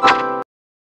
you